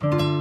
thank you